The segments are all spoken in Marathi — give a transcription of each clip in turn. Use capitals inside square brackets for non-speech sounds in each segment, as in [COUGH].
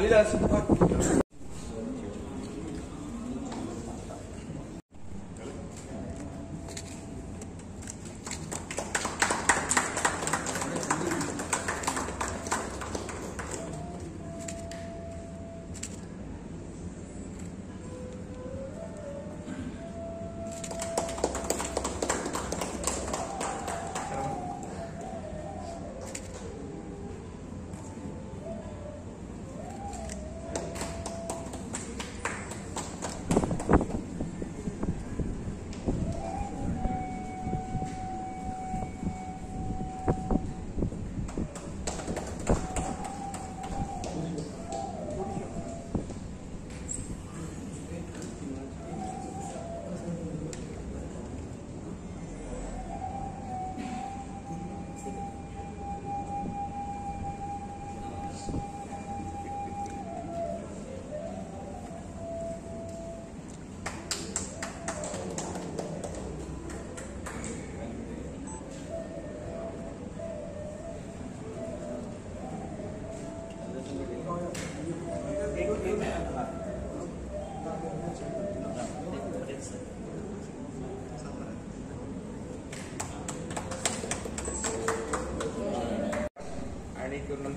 halidaas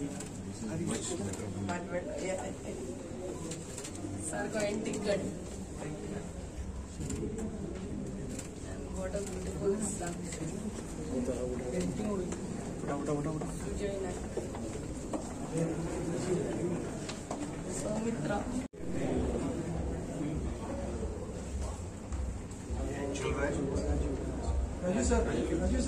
सांगितलं आणि हे क्लिअर होईल पहिले सारखं अँटिक गड what a beautiful sun. Enjoy that. Soumitra Raju sir Raju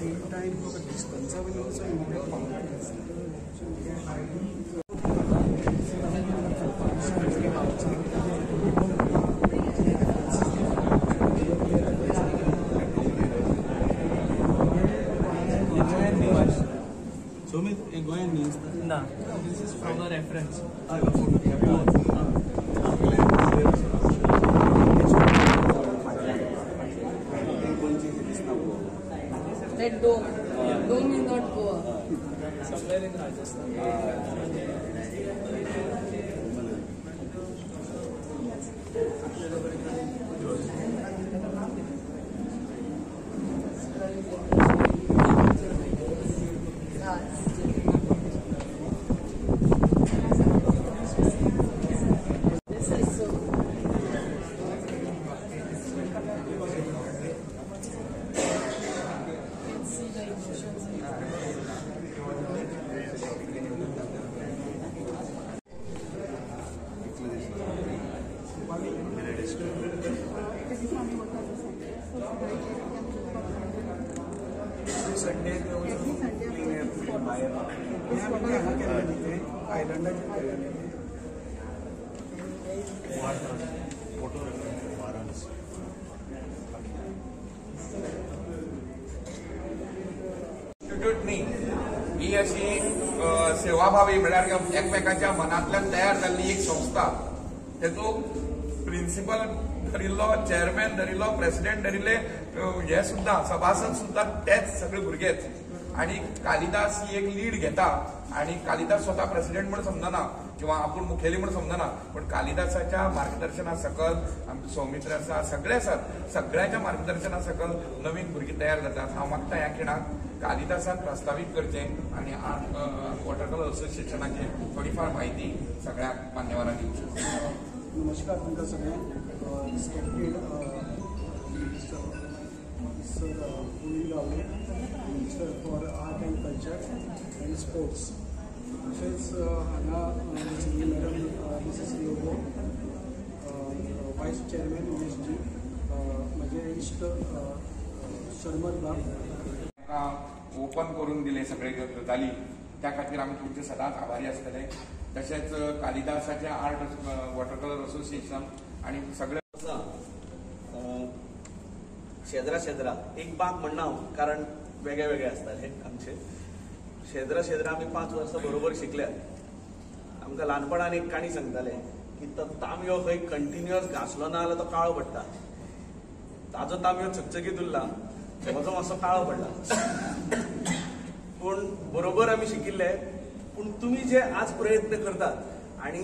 same time, discounts are available, so you will Sumit, a Goyan means No, this is from the reference. Somewhere in Rajasthan. this Sunday बाहेर हे आम्ही ह्याला केलं तिथे आयलंडाचे केलं इन्स्टिट्यूटनी ही अशी अ, सेवाभावी म्हळ्यार एकमेकांच्या मनांतल्यान तयार जाल्ली एक संस्था। तेचो प्रिन्सिपल धरिल्लो चेअरमॅन धरिल्लो प्रेसिडेंट धरिल्ले हे सुद्धा सभासद सुद्धा तेच सगळे भुरगेच आणि कालिदास ही एक लीड घेता आणि कालिदास स्वतः प्रेसिडेंट म्हणून समजना किंवा आपूण मुखेली म्हणून समजना पण कालिदासाच्या मार्गदर्शना सकल आमचे सौमित्र आसा सगळे आसात सगळ्याच्या मार्गदर्शना सकल नवीन भुरगीं तयार जातात हांव मागता ह्या खिणाक कालिदासान प्रस्तावित करचे आणि आर्ट वॉटर कलर असोसिएशनाची थोडीफार माहिती सगळ्या मान्यवरांनी दिवची नमस्कार तुमकां सगळ्यांक respected sir Punil Gaude minister for art and culture and sports तशेंच हांगा सिंगी madam Mrs Lobo vice chairman U S G म्हजे इश्ट शर्मत बाब. ओपन करून दिले सगळे गजाली त्या खातीर आमी तुमचे सदांच आभारी आसतले तशेंच कालिदासाचे आर्ट वॉटर कलर असोसिएशन आणि सगळे वर्सां, शेजरा शेजरा एक बाग म्हणना हांव कारण वेगळे वेगळे आसताले आमचे. शेजरा शेजरा आमी पांच वर्सां बरोबर शिकल्यात आमकां ल्हानपणान एक काणी सांगताले की तो तांबयो खंय कंटिन्युअस घासलो ना जाल्यार तो काळो पडटा. ताजो तांबयो चकचकीत उरला म्हजो मातसो काळो पडला. [COUGHS] पूण बरोबर आमी शिकिल्ले पूण तुमी जे आज प्रयत्न करतात आणि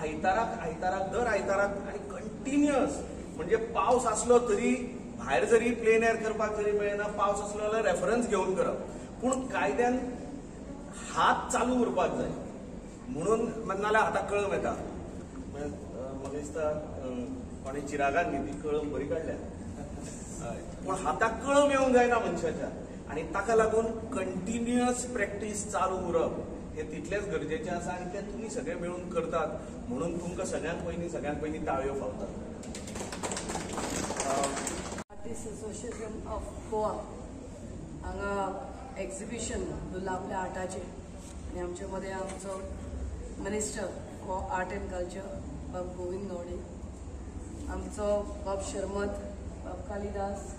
आयताराक आयताराक दर आयताराक आणि कंटिन्युअस म्हणजे पावस असलो तरी भायर जरी प्लेन एअर करपाक जरी मेळना पावस असलो जाल्यार रेफरन्स घेवन करप पूण कायद्यान हात चालू उरपाक जाय. म्हणून नाल्यार हाताक कळम येता. म्हाका दिसता कोणी चिरागान न्ही ती कळम बरी काडल्या हय. पूण हाताक कळम येवंक जायना मनशाच्या. आणि ताका लागून कंटिन्युअस प्रॅक्टीस चालू उरप. हे तितलेच गरजेचें आसा आनी ते तुमी सगळे मेळून करतात म्हणून तुमकां सगळ्यांत पयलीं सगळ्यांत पयलीं ताळयो फावतात आर्टिस्ट असोसिएशन ऑफ गोवा हांगा एक्झिबिशन दवरला आपल्या आर्टाचे. आनी आमचे मदें आमचो minister for art and culture बाब गोविंद गावडे आमचो बाब शर्मत बाब Kalidas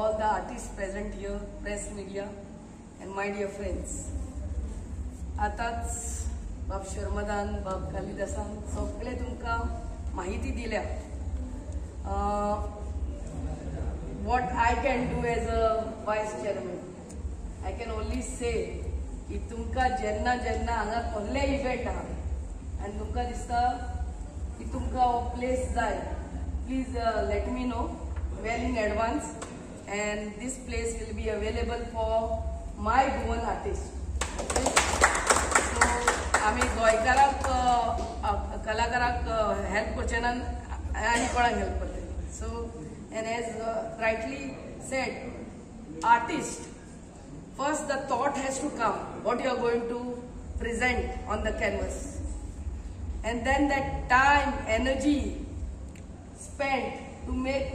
all the artist present here press media and my dear friends आतांच बाब शर्मदान बाब कालिदासान सगळे तुमकां माहिती दिल्या. What I can do as a vice chairman I can only say की तुमकां जेन्ना जेन्ना हांगा कसले इव्हेंट आहा आनी तुमकां दिसता की तुमकां हो प्लेस जाय please let me know well in advance and this place will be available for my Goan artist आम्ही गोयकारांक कलाकारांक हेल्प करचे ना आणि कोणाक हेल्प करते so and as rightly said artist first the thought has to come what you are going to present on the canvas and then that time energy spend to make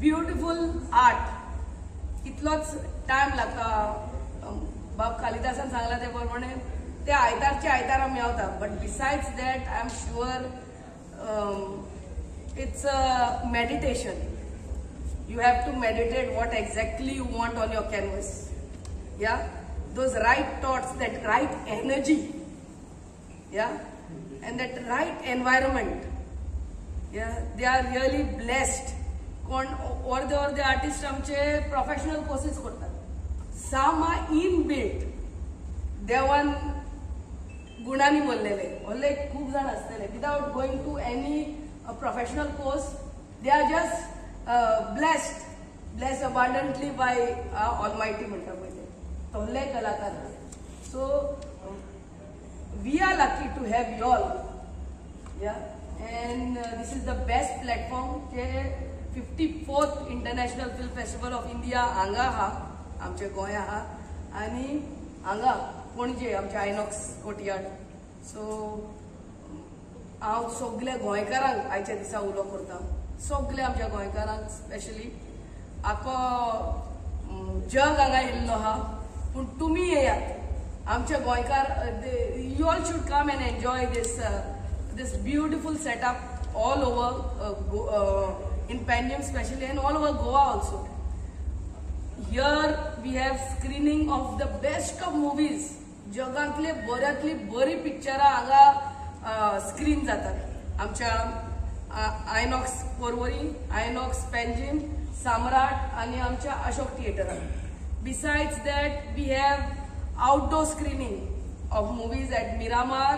beautiful art कितलोच time लागता बाब कालिदासान सांगला ते प्रमाणे ते आयतारचे आयतार मिळवतात but besides that I am sure it's a meditation you have to meditate what exactly you want on your canvas yeah those right thoughts that right energy yeah and that right environment yeah they are really blessed कोण अर्धे अर्धे आर्टिस्ट आमचे प्रोफेशनल कोर्सेस करतात. Some are in built. देवान गुणांनी बोललेले व्हडले खूप जाण असलेले. Without going to any professional course they are just blessed blessed abundantly by almighty म्हणटा पळय ते. तोहले कलाकार. So we are lucky to have you all yeah and this is the best platform जे fifty fourth international film festival of India हांगा आहा आमच्या गोंय आहा आनी हांगा पणजे आमच्या आयनॉक्स कोटियाड सो हांव सगल्या गोंयकारांक आयच्या दिसा उलो करता. सगळ्या आमच्या गोंयकारांक स्पेशली आखो जग हांगा येल्लो आहा पूण तुमी येयात. आमचे गोंयकार you all should come and enjoy this this beautiful setup all over in पेंडेम specially and all over Goa also here we have screening of the best of movies जगांतले बऱ्यांतली बरी पिक्चरां हांगा स्क्रीन जातात. आमच्या आयनॉक्स परवरी आयनॉक्स पेंजीम सम्राट आणि आमच्या Ashok थिएटरात besides that we have outdoor screening of movies at Miramar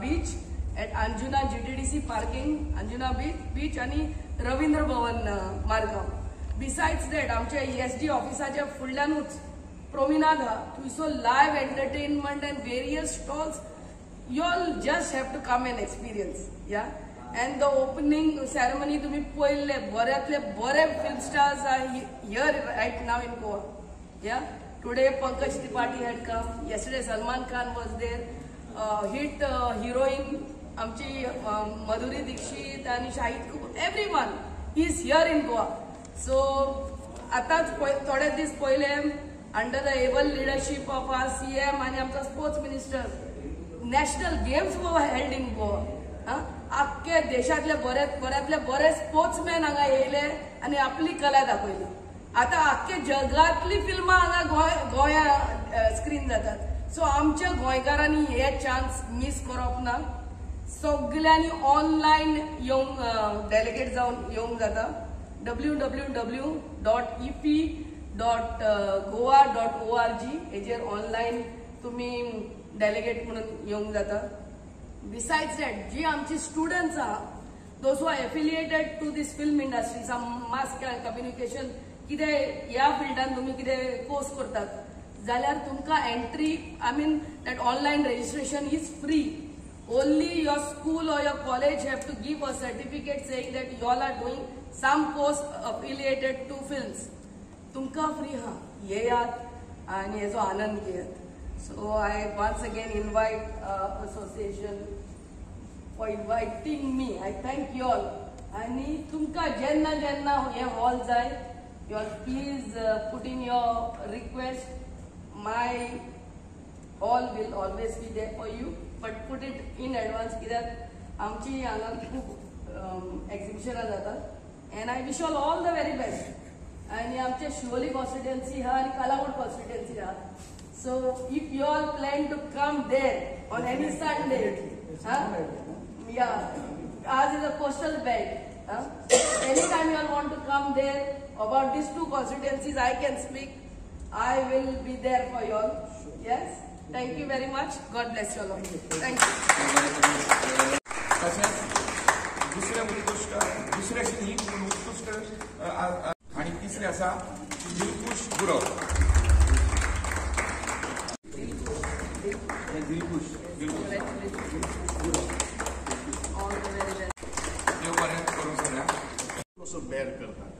beach at Anjuna GTDC parking Anjuna beach beach आणि रवींद्र भवन मार्गांव बिसायड्स दॅट आमच्या ईएसडी ऑफिसाच्या फुडल्यानूच promenade to so live entertainment and various stalls you all just have to come and experience yeah and the opening ceremony तुम्ही पहिले बऱ्यातले बरे film stars are here right now in Goa yeah today Pankaj Tripathi had come yesterday Salman Khan was there uh, hit uh, heroine आमची uh, मधुरी दीक्षित आणि Shahid Kapoor every one is here in Goa so आताच पय- थोडे दीस पहिले under the able leadership of our C M आणि आमचा sports minister national games held in Goa अख्खे देशातले बरे बऱ्यातले बरे स्पोर्ट्समॅन हांगा येयले आणि आपली कला दाखयली आता अख्खे जगातली फिल्मां हांगा गोंय गोंया स्क्रीन जातात. सो आमच्या गोंयकारांनी हे चान्स मिस करप ना. सगळ्यांनी ऑनलाईन येऊन डेलिगेट जाऊन येवंक जाता. W W W dot E P dot Goa dot O R G हेजेर ऑनलाईन तुम्ही डेलिगेट म्हणून येवंक जाता. बिसायड्स दॅट जी आमची स्टुडंट्स आहा those are affiliated to this film industry some mass communication कितें ह्या फिल्डान तुम्ही कितें कोर्स करतात. जाल्यार तुमकां entry I mean that online registration is free only your school or your college have to give a certificate saying that you all are doing some course affiliated to films तुमकां फ्री हा. येयात आणि हेजो आनंद घेयात. So I once again invite association for inviting me I thank you all आणि तुमकां जेन्ना जेन्ना हे हॉल जाय you all please put in your request my hall will always be there for you but put it in advance कित्याक आमची हांगा खूब एक्झिबिशनां जातात. And I wish all all the very best आणि आमचे शिवोली कॉन्स्टिट्युएन्सी हा आणि कालावड कॉन्स्टिट्युएन्सी हा so if you all plan to come there on any Sunday yeah ours is a postal belt huh? anytime you all want to come there about these two constituencies i can speak i will be there for you all yes thank you very much god bless you all thank you तसेच दुसरे ही उत्कृष्ट all the very best देव बरें करूं सगळ्यांक कसो बेर करतात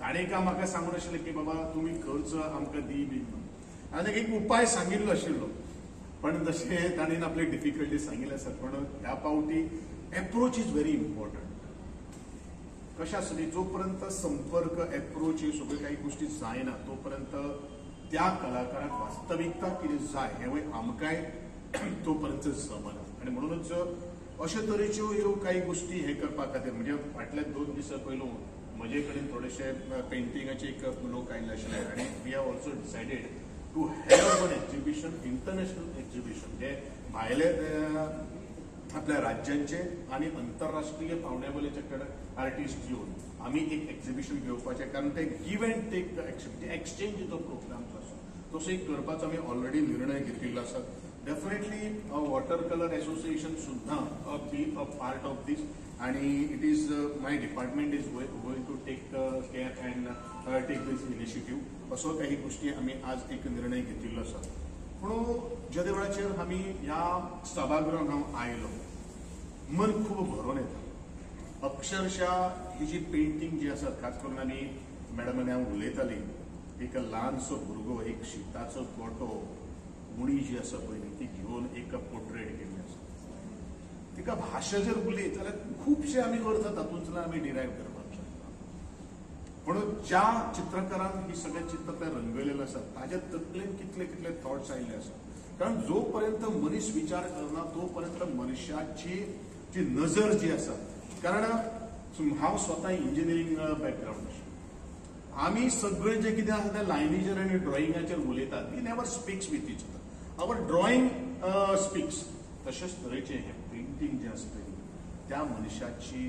ताणें काय म्हाका सांगून आशिल्लें की बाबा तुमी खर्च आमकां दी बी म्हणून हांवें एक उपाय सांगिल्लो आशिल्लो पण जशें ताणें आपले डिफिकल्टी सांगिल्ले आसात पण ह्या पावटी एप्रोच इज व्हेरी इम्पॉर्टंट कशें आसली जोपर्यंत संपर्क अप्रोच हे सगळ्यो काही गोश्टी जायना तोपर्यंत त्या कलाकाराक वास्तविकता कितें जाय हें आमकांय [CLEARS THROAT] तोपर्यंत जमना आनी म्हणूनच अशे तरेच्यो ह्यो काही गोश्टी हे करपा खातीर म्हणजे फाटल्या दोन दिसा पयलू म्हजे कडेन थोडेशे पेंटिंगाचे एक लोक आयिल्ले आशिल्ले आनी we have also decided to have one exhibition international exhibition जे भायले आपल्या राज्यांचे आणि आंतरराष्ट्रीय पावण्यावलेचे कडेन आर्टिस्ट येऊन आम्ही एक एक्झिबिशन घेवपाचें कारण ते गिव अँड टेक एक्सचेंज जो प्रोग्राम जो आसा तसो एक करपाचो आमी ऑलरेडी निर्णय घेतिल्लो आसा डेफिनेटली वॉटर कलर एसोसिएशन सुद्दां be a part of this आणि it is my department is going to take care and take this initiative असो काही गोष्टी आम्ही आज एक निर्णय घेतिल्लो आसा पूण ज्या वेळाचेर आमी ह्या सभागृहात हांव आयलो मन खूब भरून येता. अक्षरशः ही जी पेंटिंग जी आसा खास करून आमी मॅडमांनी हांव उलयताली एक ल्हानसो भुरगो एक शिताचो गोटो उणी जी आसा पळय ती घेवन एक पोर्ट्रेट केल्ली आसा तिका भाशा जर उलयत जाल्यार खुबशे आमी अर्थ तातूंतल्यान आमी डिरायव करपाक शकता म्हणून ज्या चित्रकारान ही सगळे चित्र ते रंगयलेले आसात ताज्या तकलेन कितले कितले थॉट्स आयिल्ले आसात कारण जोपर्यंत मनीस विचार करना तोपर्यंत मनशाची जी नजर जी आसा कारण हांव स्वता इंजिनियरींग बॅकग्रावंड आमी सगळे जे कितें आसा ते लायनीचेर आनी ड्रॉइंगाचेर उलयतात we never speaks with each other our drawing speaks तशेंच तरेचें हें पेंटींग जें आसता त्या मनशाची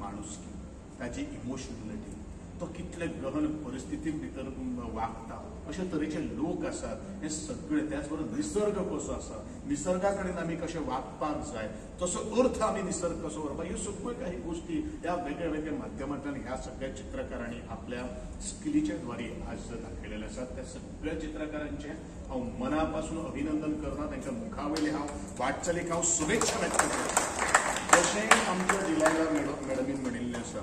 माणुसकी ताची इमोशनलिटी तो कितले गहन परिस्थिती भितर वागता अशे तरेचे लोक आसात हे सगळे त्याच बरोबर निसर्ग कसो आसा निसर्गा कडेन आमी कशें वागपाक जाय तसो अर्थ आमी निसर्ग कसो व्हरपाक ह्यो सगळ्यो काही गोष्टी ह्या वेगळ्या वेगळ्या माध्यमांतल्यान ह्या सगळ्या चित्रकारांनी आपल्या स्किलीच्या द्वारे आज दाखयलेले आसात त्या सगळ्या चित्रकारांचे हांव मना पासून अभिनंदन करता तांकां मुखावयले हांव वाटचालीक हांव हो शुभेच्छा व्यक्त करता. जशें आमच्या डिलायला मॅडम मॅडमीन म्हणिल्लें आसा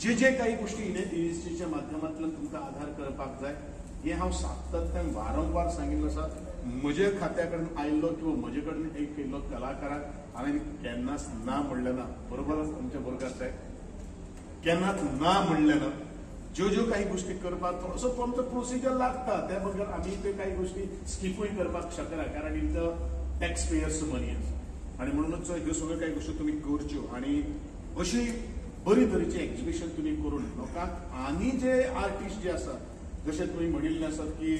जे जे काही गोष्टी इनेच्या माध्यमांतल्यान तुमकां आधार करपाक जाय हे हांव सातत्यान वारंवार सांगिल्लें आसा म्हज्या खात्या कडेन आयिल्लो किंवा म्हजे कडेन एक केल्लो कलाकाराक हांवें केन्नाच ना म्हणलें ना बरोबर तुमच्या बरोबर आसाय केन्नाच ना म्हणलें ना ज्यो ज्यो काही गोष्टी करपाक असो कोणतो प्रोसिजर लागता त्या बगर आमी ते काही गोष्टी स्किपूय करपाक शकना कारण in the tax payers money आसा आणि म्हणूनच ह्यो सगळ्यो काही गोष्टी तुमी करच्यो आणि अशी बरी तरेची एक्झिबिशन तुमी करून लोकांक आनी जे आर्टिस्ट जे आसा जशें तुमी म्हणिल्लें आसात की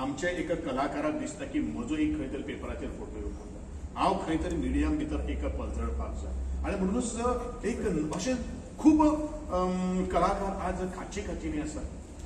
आमच्या एका कलाकाराक दिसता की म्हजो एक खंय तरी पेपराचेर फोटो येवपाक हांव खंय तरी मिडियाम भितर एक पलजडपाक जाय आणि म्हणूनच एक अशे खूब कलाकार आज खाची खाचीनी आसा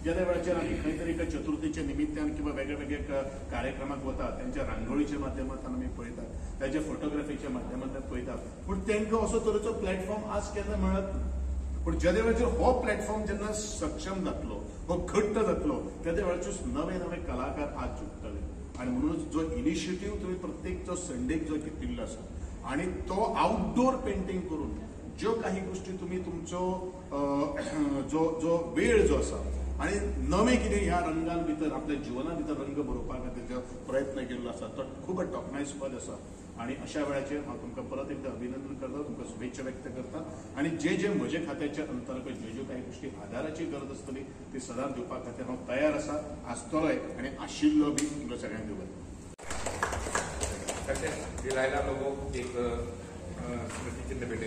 ज्या वेळाचेर आमी खंय तरी एका चतुर्थीच्या निमित्तान किंवा वेगळे वेगळे क- कार्यक्रमाक वतात त्यांच्या रांगोळीच्या माध्यमांतल्यान आमी पळयतात त्यांच्या फोटोग्राफीच्या माध्यमांतल्यान पळयतात पूण तांकां असो तरेचो प्लॅटफॉर्म आज केन्ना मेळत ना पूण ज्या वेळाचेर हो प्लॅटफॉर्म जेन्ना सक्षम जातलो हो घट्ट जातलो त्या वेळाचेर नवे नवे कलाकार आज जुडटले आणि म्हणूनच जो इनिशिएटीव तुम्ही प्रत्येक जो संडेक जो घेतिल्लो आसा आणि तो आउटडोर पेंटिंग करून ज्यो काही गोष्टी तुम्ही तुमचो [CLEARS THROAT] जो जो वेळ जो आसा आणि नवे कितें ह्या रंगां भितर आपल्या जिवना भितर रंग बरोवपा खातीर प्रयत्न केल्लो आसा तो खूब टॉकनायस्पद आसा आणि अशा वेळाचेर हांव तुमकां परत एकदा अभिनंदन करता तुमकां शुभेच्छा व्यक्त करता. आणि जे जे म्हजे खात्याच्या अंतर्गत ज्यो ज्यो काही गोष्टी आदाराची गरज आसतली ती सदांच दिवपा खातीर हांव तयार आसा आसतलोय आणि आशिल्लो बी तुमकां सगळ्यांक दिवप तशेंच दिलायला लोगो एक अ, स्मृतिचिन्ह